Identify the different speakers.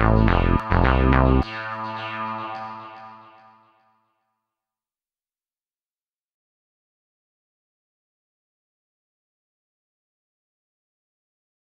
Speaker 1: Yeah.